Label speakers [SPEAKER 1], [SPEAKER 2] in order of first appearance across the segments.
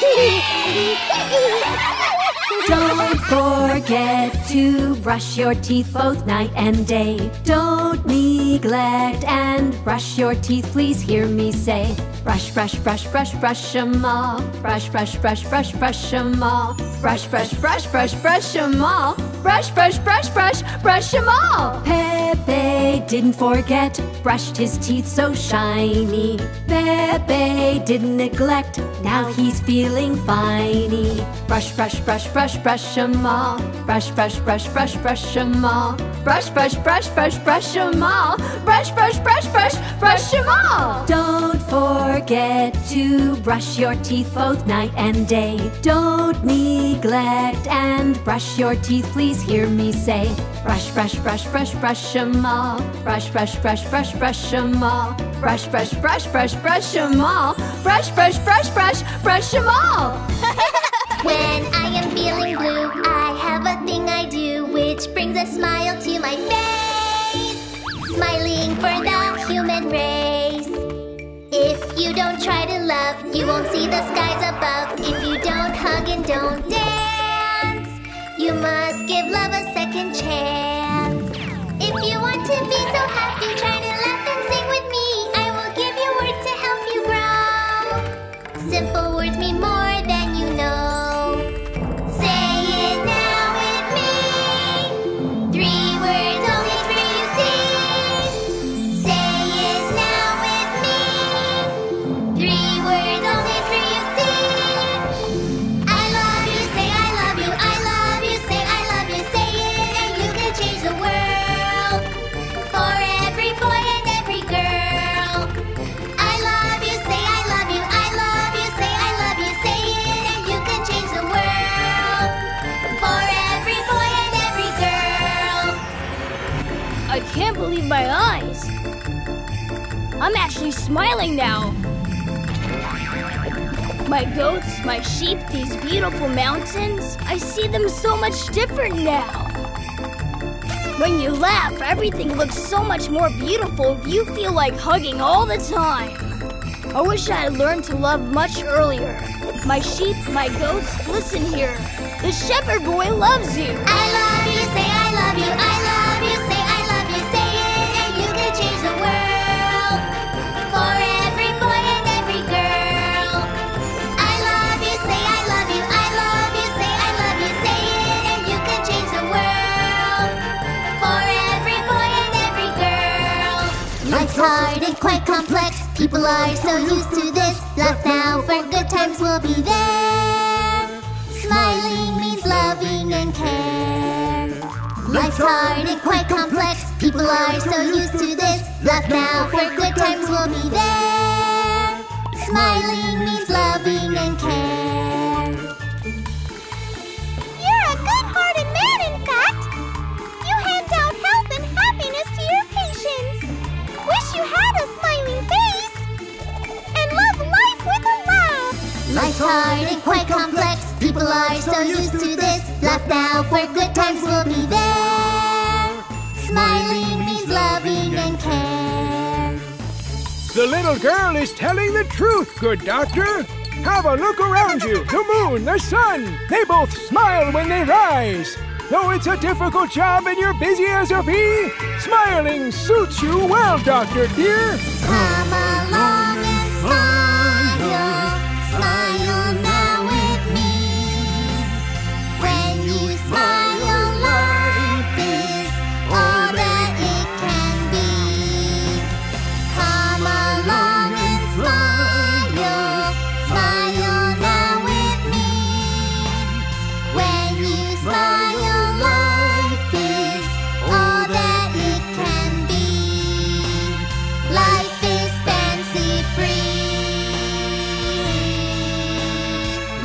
[SPEAKER 1] Don't forget to brush your teeth both night and day. Don't neglect and brush your teeth, please hear me say. Brush, brush, brush, brush, brush them all. Brush, brush, brush, brush, brush them all. Brush, brush, brush, brush, brush them all. Brush, brush, brush, brush, brush them all. Pepee didn't forget, brushed his teeth so shiny. Pepee didn't neglect, now he's feeling finey. Brush, brush, brush, brush, brush them all. Brush, brush, brush, brush, brush them all. Brush, brush, brush, brush, brush them all. Brush, brush, brush, brush, brush them all. Don't forget to brush your teeth both night and day. Don't neglect and brush your teeth, please hear me say. Brush, brush, brush, brush, brush them all. Brush, brush, brush, brush, brush them all. Brush, brush, brush, brush, brush them all. Brush, brush, brush, brush, brush them all.
[SPEAKER 2] When I am feeling blue, I have a thing I do which brings a smile to my face. Smiling for the human race. If you don't try to love, you won't see the skies above. Give love a second chance. If you want to be so happy, try
[SPEAKER 3] my eyes. I'm actually smiling now. My goats, my sheep, these beautiful mountains, I see them so much different now. When you laugh, everything looks so much more beautiful. You feel like hugging all the time. I wish I had learned to love much earlier. My sheep, my goats, listen here. The shepherd boy loves you.
[SPEAKER 2] I love Life's hard and quite complex. People are so used to this. Laugh now, for good times will be there. Smiling means loving and care. Life's hard and quite complex. People are so used to this. Laugh now, for good times will be there. Smiling means loving and care. Life's hard and quite complex. People are so used to this. Laugh now, for good times will be there. Smiling means loving and care.
[SPEAKER 4] The little girl is telling the truth, good doctor. Have a look around you. The moon, the sun, they both smile when they rise. Though it's a difficult job and you're busy as a bee, smiling suits you well, doctor dear.
[SPEAKER 2] Come along and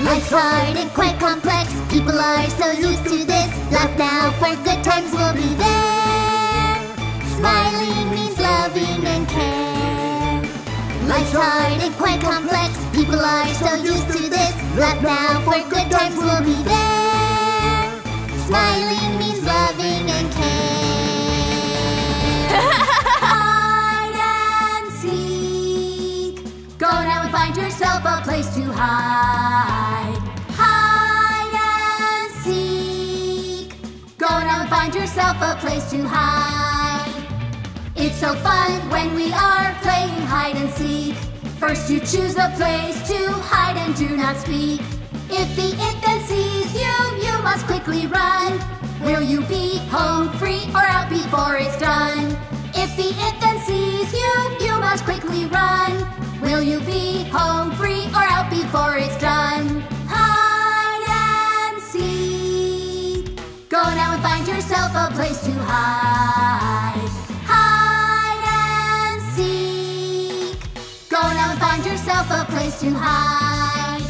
[SPEAKER 2] Life's hard and quite complex. People are so used to this. Laugh now, for good times will be there. Smiling means loving and care. Life's hard and quite complex. People are so used to this. Laugh now, for good times will be there. Smiling means loving and care. Hide and seek. Go now and find yourself a place to hide.
[SPEAKER 1] Yourself a place to hide. It's so fun when we are playing hide and seek. First you choose a place to hide and do not speak. If the it then sees you, you must quickly run. Will you be home free or out before it's done? If the it then sees you, you must quickly run. Will you be home free or out before it's done? Place to hide.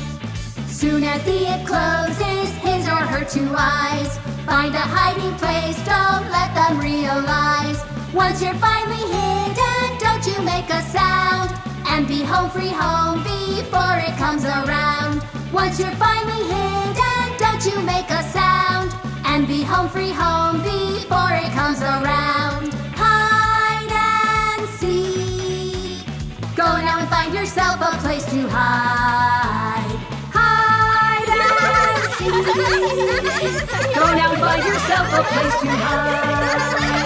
[SPEAKER 1] Soon as the it closes his or her two eyes, find a hiding place, don't let them realize. Once you're finally hidden, don't you make a sound. And be home free home before it comes around. Once you're finally hidden, don't you make a sound. And be home free home before it comes around. Yourself a place to hide. Hide and seek. Go now find yourself a place to hide.